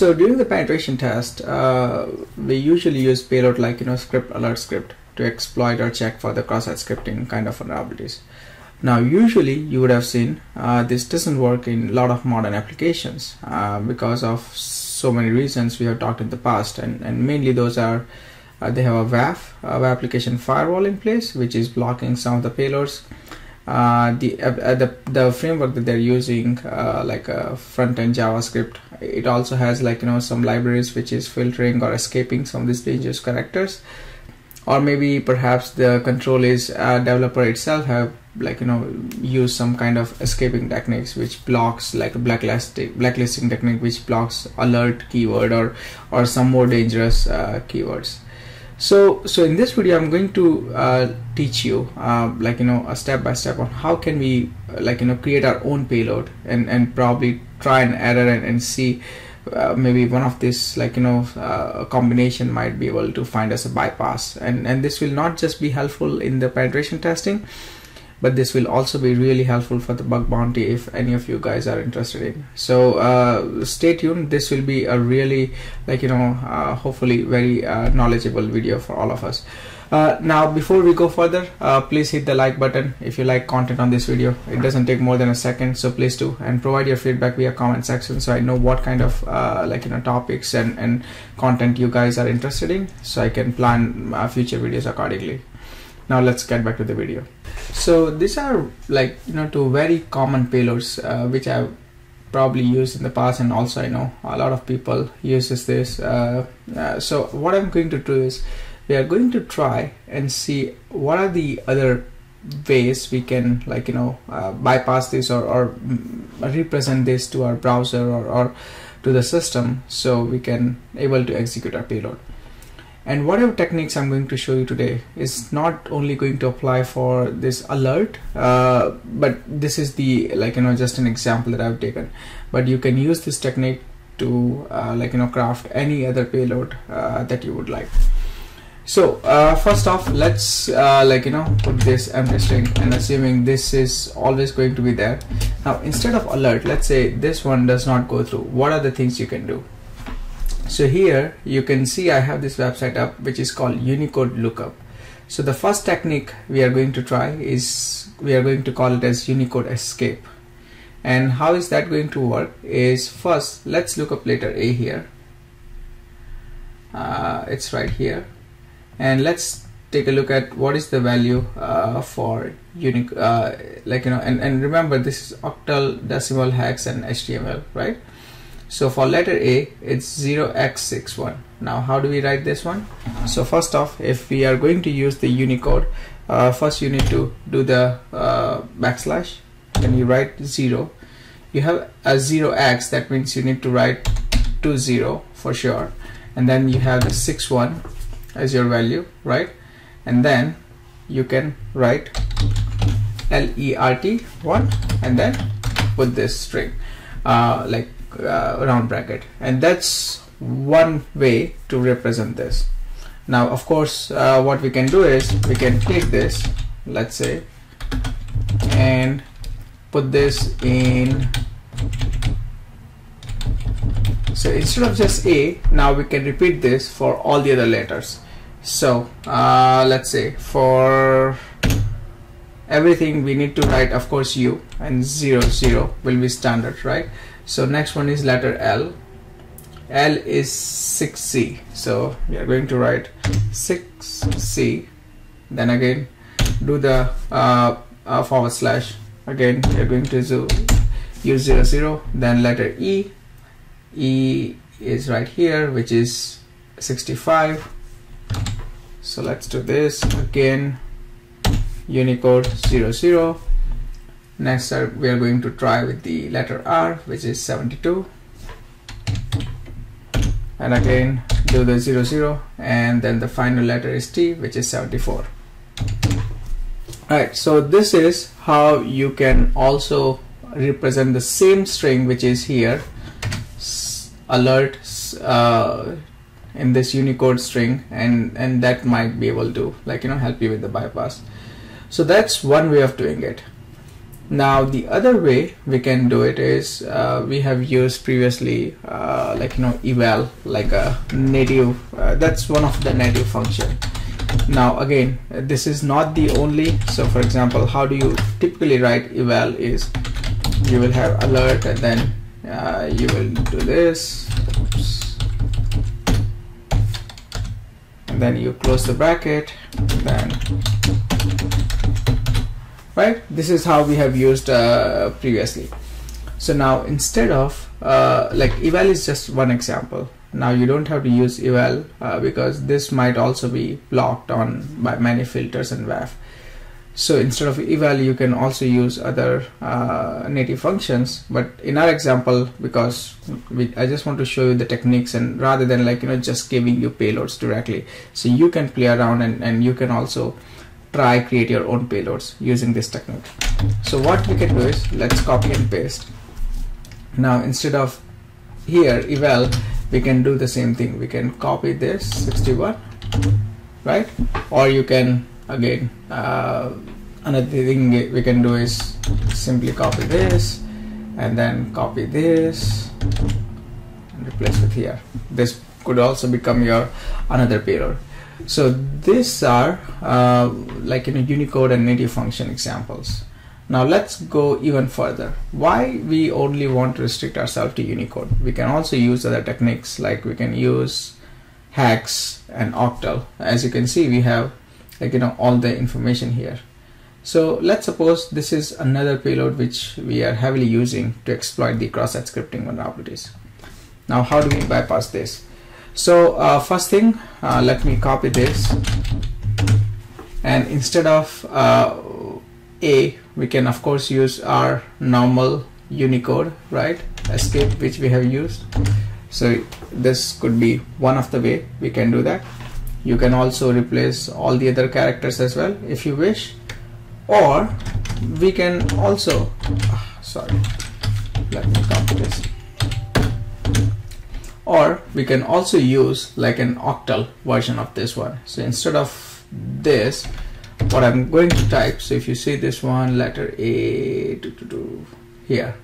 so during the penetration test, uh, we usually use payload like you know script alert script to exploit or check for the cross-site scripting kind of vulnerabilities. Now, usually you would have seen uh, this doesn't work in a lot of modern applications uh, because of so many reasons we have talked in the past, and, and mainly those are uh, they have a WAF, a web application firewall in place, which is blocking some of the payloads. Uh, the, uh, the the framework that they're using, uh, like a front-end JavaScript, it also has like you know some libraries which is filtering or escaping some of these dangerous characters. Or maybe perhaps the control is uh, developer itself have like you know use some kind of escaping techniques which blocks like a blacklisting blacklisting technique which blocks alert keyword or or some more dangerous uh, keywords so so in this video i'm going to uh, teach you uh, like you know a step by step on how can we uh, like you know create our own payload and and probably try and error and, and see uh, maybe one of this like you know uh, combination might be able to find us a bypass. And and this will not just be helpful in the penetration testing but this will also be really helpful for the bug bounty if any of you guys are interested in. So uh, stay tuned. This will be a really like you know uh, hopefully very uh, knowledgeable video for all of us. Uh, now before we go further uh, please hit the like button. If you like content on this video it doesn't take more than a second so please do. And provide your feedback via comment section so I know what kind of uh, like you know topics and, and content you guys are interested in so I can plan future videos accordingly now let's get back to the video. So these are like you know two very common payloads uh, which I've probably used in the past and also I know a lot of people uses this. Uh, uh, so what I'm going to do is we are going to try and see what are the other ways we can like you know uh, bypass this or, or represent this to our browser or, or to the system so we can able to execute our payload and whatever techniques I'm going to show you today is not only going to apply for this alert uh, but this is the like you know just an example that I've taken. But you can use this technique to uh, like you know craft any other payload uh, that you would like. So uh, first off let's uh, like you know put this empty string and assuming this is always going to be there. Now instead of alert let's say this one does not go through. What are the things you can do so here you can see I have this website up which is called Unicode lookup. So the first technique we are going to try is we are going to call it as Unicode escape. And how is that going to work is first let's look up letter A here. Uh, it's right here. And let's take a look at what is the value uh, for unique uh, like you know and, and remember this is octal decimal hex and HTML right so for letter A, it's 0x61. Now, how do we write this one? So first off, if we are going to use the Unicode, uh, first you need to do the uh, backslash. Then you write 0. You have a 0x, that means you need to write 20 for sure. And then you have the 61 as your value, right? And then you can write LERT 1 and then put this string. Uh, like uh, round bracket. And that's one way to represent this. Now of course uh, what we can do is we can take this let's say and put this in so instead of just a now we can repeat this for all the other letters. So uh, let's say for everything we need to write of course u and 0 0 will be standard right so next one is letter L. L is 6C so we are going to write 6C then again do the uh, uh, forward slash. Again we are going to use 0 0 then letter E. E is right here which is 65 so let's do this. Again Unicode 00 Next we are going to try with the letter R which is 72 and again do the 00, 0 and then the final letter is T which is 74 Alright, so this is how you can also represent the same string which is here. Alert uh, in this Unicode string and and that might be able to like you know help you with the bypass. So that's one way of doing it now the other way we can do it is uh, we have used previously uh, like you know eval like a native uh, that's one of the native function now again this is not the only so for example how do you typically write eval is you will have alert and then uh, you will do this Oops. and then you close the bracket then right this is how we have used uh, previously. So now instead of uh, like eval is just one example. Now you don't have to use eval uh, because this might also be blocked on by many filters and WAF. So instead of eval you can also use other uh, native functions. But in our example because we, I just want to show you the techniques and rather than like you know just giving you payloads directly. So you can play around and, and you can also try create your own payloads using this technique so what we can do is let's copy and paste. Now instead of here eval we can do the same thing. We can copy this 61 right? Or you can again uh, another thing we can do is simply copy this and then copy this and replace with here. This could also become your another payload so these are uh, like in a Unicode and native function examples. Now let's go even further. Why we only want to restrict ourselves to Unicode? We can also use other techniques like we can use hex and octal. As you can see, we have like you know all the information here. So let's suppose this is another payload which we are heavily using to exploit the cross-site scripting vulnerabilities. Now how do we bypass this? So uh, first thing, uh, let me copy this and instead of uh, A, we can of course use our normal Unicode, right? Escape which we have used. So this could be one of the way we can do that. You can also replace all the other characters as well if you wish or we can also, sorry, let me copy this or we can also use like an octal version of this one. So instead of this what I'm going to type so if you see this one letter A to, to, to, here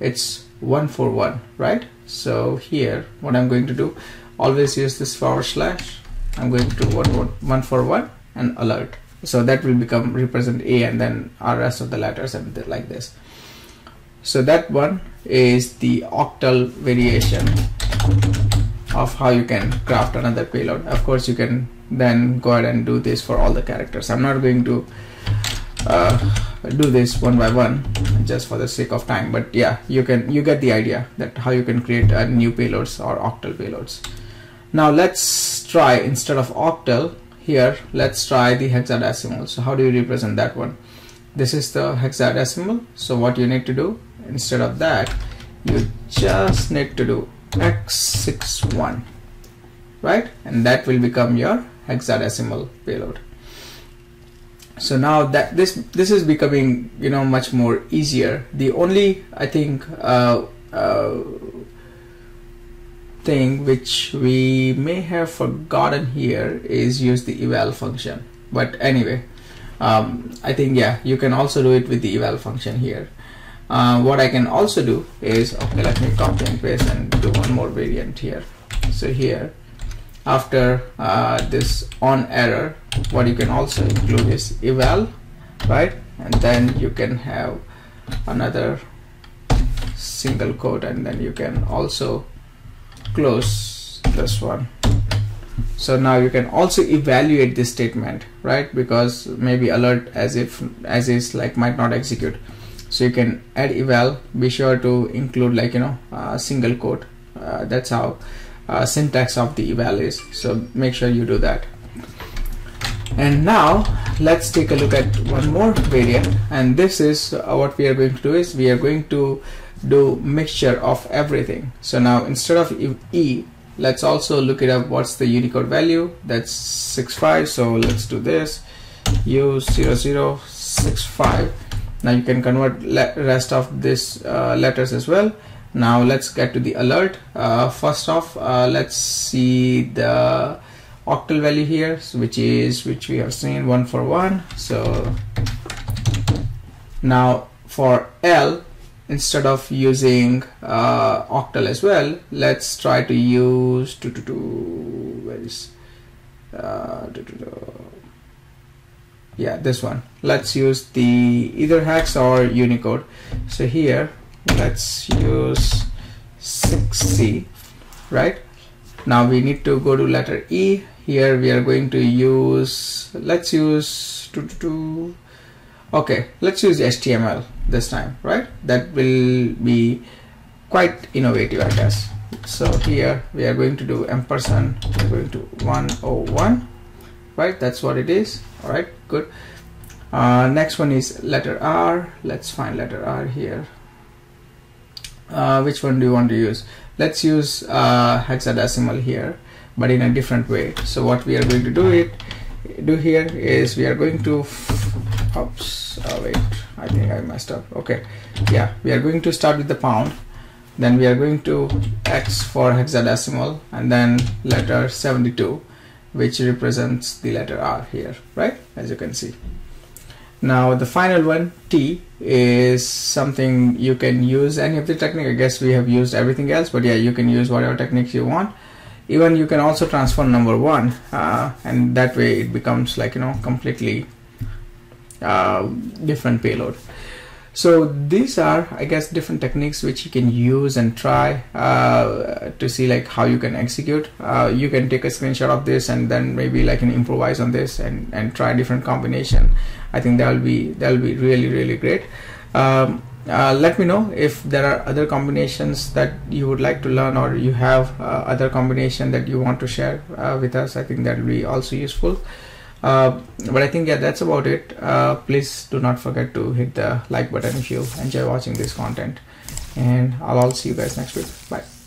it's 141 right? So here what I'm going to do always use this forward slash. I'm going to 141 and alert. So that will become represent A and then our rest of the letters and like this so that one is the octal variation of how you can craft another payload. Of course you can then go ahead and do this for all the characters. I'm not going to uh, do this one by one just for the sake of time but yeah you can you get the idea that how you can create uh, new payloads or octal payloads. Now let's try instead of octal here let's try the hexadecimal. So how do you represent that one? This is the hexadecimal. So what you need to do instead of that you just need to do x61 right? And that will become your hexadecimal payload. So now that this this is becoming you know much more easier. The only i think uh, uh, thing which we may have forgotten here is use the eval function. But anyway um, I think yeah you can also do it with the eval function here uh, what I can also do is okay let me copy and paste and do one more variant here. So here after uh, this on error what you can also include is eval right? And then you can have another single quote and then you can also close this one. So now you can also evaluate this statement right? Because maybe alert as if as is like might not execute so you can add eval be sure to include like you know a single quote. Uh, that's how uh, syntax of the eval is. So make sure you do that. And now let's take a look at one more variant. And this is uh, what we are going to do is we are going to do mixture of everything. So now instead of e let's also look it up. What's the unicode value? That's 65 so let's do this. U0065 now you can convert rest of this uh, letters as well. Now let's get to the alert. Uh, first off uh, let's see the octal value here which is which we have seen one for one. So now for L instead of using uh, octal as well let's try to use to, to, to where is uh, to, to, to, yeah this one. Let's use the either hex or unicode. So here let's use 6c right? Now we need to go to letter E. Here we are going to use let's use to, to, to okay let's use HTML this time right? That will be quite innovative I guess. So here we are going to do ampersand we're going to 101 right? That's what it is all right good. Uh, next one is letter R. Let's find letter R here. Uh, which one do you want to use? Let's use uh, hexadecimal here but in a different way. So what we are going to do it do here is we are going to oops oh wait. I think I messed up. Okay. Yeah we are going to start with the pound. Then we are going to X for hexadecimal and then letter 72 which represents the letter R here right? As you can see. Now the final one T is something you can use any of the technique. I guess we have used everything else but yeah you can use whatever techniques you want. Even you can also transform number one uh, and that way it becomes like you know completely uh, different payload so these are i guess different techniques which you can use and try uh, to see like how you can execute. Uh, you can take a screenshot of this and then maybe like an improvise on this and and try different combination. I think that'll be that'll be really really great. Um, uh, let me know if there are other combinations that you would like to learn or you have uh, other combination that you want to share uh, with us. I think that will be also useful uh, but I think yeah that's about it. Uh, please do not forget to hit the like button if you enjoy watching this content. And I'll all see you guys next week. Bye